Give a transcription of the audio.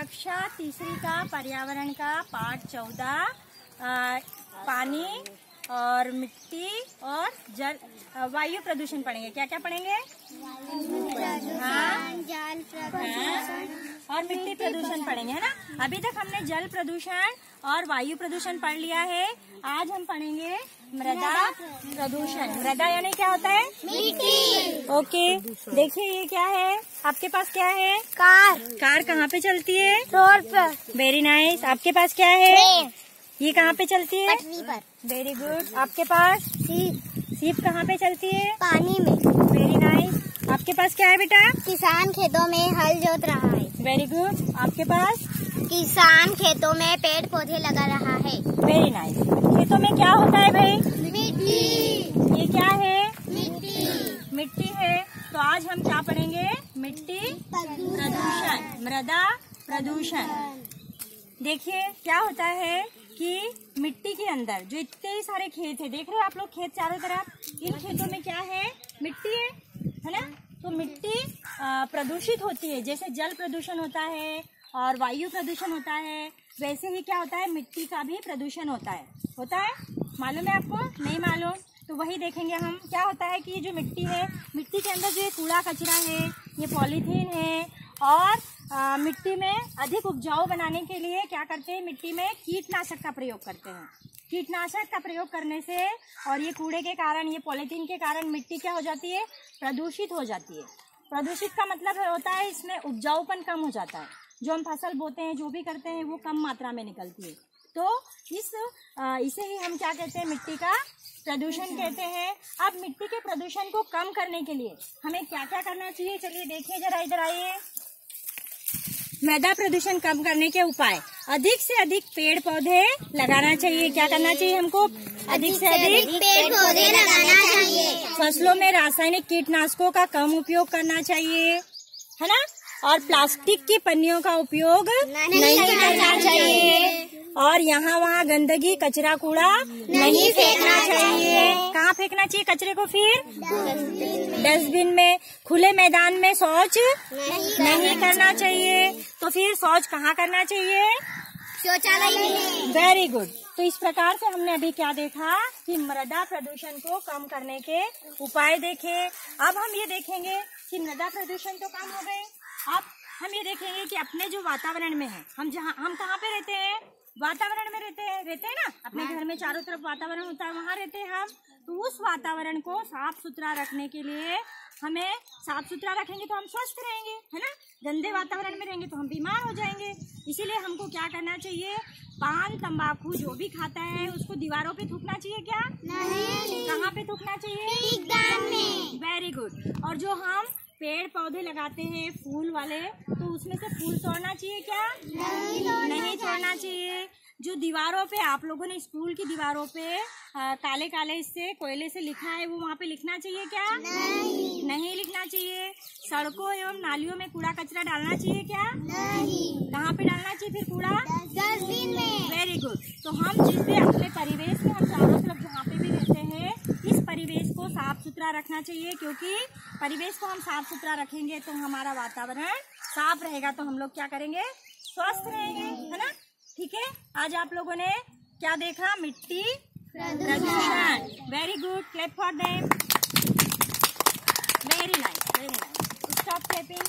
कक्षा तीसरी का पर्यावरण का पाठ चौदह पानी और मिट्टी और जल वायु प्रदूषण पढ़ेंगे। क्या क्या पढ़ेंगे? और मिट्टी प्रदूषण पढ़ेंगे है ना? अभी तक हमने जल प्रदूषण और वायु प्रदूषण पढ़ लिया है। आज हम पढ़ेंगे मृदा प्रदूषण। मृदा यानी क्या होता है? मिट्टी। ओके देखिए ये क्या है। आपके पास क्या है? कार। कार कहाँ पे चलती है? रोड पर। Very nice. आपके पास क्या है? ये कहाँ पे चलती है? पटरी पर। Very good. आपके पास? सीप। सीप कहाँ पे चलती है? पानी में। Very nice. आपके पास क्या है बेटा? किसान खेतों में हल जोत रहा है। वेरी गुड आपके पास? किसान खेतों में पेड़ पौधे लगा रहा है। वेरी नाइस खेतों में क्या होता है भाई? मिट्टी। ये क्या है? मिट्टी। मिट्टी है। तो आज हम क्या पढ़ेंगे? मिट्टी प्रदूषण। मृदा प्रदूषण। देखिए क्या होता है कि मिट्टी के अंदर जो इतने सारे खेत है देख रहे हो आप लोग खेत चारों तरफ़? इन खेतों में क्या है? मिट्टी है है ना? तो मिट्टी प्रदूषित होती है। जैसे जल प्रदूषण होता है और वायु प्रदूषण होता है वैसे ही क्या होता है? मिट्टी का भी प्रदूषण होता है। होता है? मालूम है आपको? नहीं मालूम? तो वही देखेंगे हम। क्या होता है कि जो मिट्टी है मिट्टी के अंदर जो ये कूड़ा कचरा है ये पॉलीथीन है और आ, मिट्टी में अधिक उपजाऊ बनाने के लिए क्या करते हैं? मिट्टी में कीटनाशक का प्रयोग करते हैं। कीटनाशक का प्रयोग करने से और ये कूड़े के कारण ये पॉलीथीन के कारण मिट्टी क्या हो जाती है? प्रदूषित हो जाती है। प्रदूषित का मतलब होता है इसमें उपजाऊपन कम हो जाता है। जो हम फ़सल बोते हैं, जो भी करते हैं, वो कम मात्रा में निकलती है। तो इस इसे ही हम क्या कहते हैं, मिट्टी का प्रदूषण कहते हैं। अब मिट्टी के प्रदूषण को कम करने के लिए हमें क्या क्या करना चाहिए? चलिए देखिए जरा इधर आइए। मृदा प्रदूषण कम करने के उपाय। अधिक से अधिक पेड़ पौधे लगाना चाहिए। क्या करना चाहिए हमको? अधिक से अधिक पेड़ पौधे लगाना चाहिए। फ़सलों में रासायनिक कीटनाशकों का कम उपयोग करना चाहिए। है ना? और प्लास्टिक की पन्नियों का उपयोग नहीं करना चाहिए। और यहाँ वहाँ गंदगी कचरा कूड़ा नहीं फेंकना चाहिए। कहाँ फेंकना चाहिए कचरे को फिर? डस्टबिन में। खुले मैदान में शौच नहीं करना चाहिए। तो फिर शौच कहाँ करना चाहिए? शौचालय में। वेरी गुड तो इस प्रकार से हमने अभी क्या देखा कि मृदा प्रदूषण को कम करने के उपाय देखे। अब हम ये देखेंगे कि मृदा प्रदूषण तो कम हो गए। अब हम ये देखेंगे कि अपने जो वातावरण में है हम जहाँ हम कहाँ पे रहते हैं? वातावरण में रहते हैं रहते हैं ना? अपने घर में चारों तरफ़ वातावरण होता है वहाँ रहते हैं हम। तो उस वातावरण को साफ़ सुथरा रखने के लिए हमें साफ़ सुथरा रखेंगे तो हम स्वस्थ रहेंगे है ना? गंदे वातावरण में रहेंगे तो हम बीमार हो जाएँगे। इसीलिए हमको क्या करना चाहिए? पान तंबाकू जो भी खाता है उसको दीवारों पे थूकना चाहिए क्या? नहीं। कहाँ पे थूकना चाहिए? में। वेरी गुड और जो हम पेड़ पौधे लगाते हैं फूल वाले तो उसमें से फूल तोड़ना चाहिए क्या? नहीं तोड़ना चाहिए। जो दीवारों पे आप लोगों ने स्कूल की दीवारों पे आ, काले काले से कोयले से लिखा है वो वहाँ पे लिखना चाहिए क्या? नहीं। नहीं लिखना चाहिए। सड़कों एवं नालियों में कूड़ा कचरा डालना चाहिए क्या? नहीं। कहाँ पे डालना चाहिए फिर कूड़ा? डस्टबिन में। वेरी गुड तो हम जिस भी अपने परिवेश में हम चारों तरफ़ जहाँ पे भी रहते हैं इस परिवेश को साफ़ सुथरा रखना चाहिए, क्योंकि परिवेश को हम साफ़ सुथरा रखेंगे तो हमारा वातावरण साफ़ रहेगा। तो हम लोग क्या करेंगे? स्वस्थ रहेंगे, है ना? ठीक है? आज आप लोगों ने क्या देखा? मिट्टी प्रदूषण। Very good clap for them very nice very nice stop clapping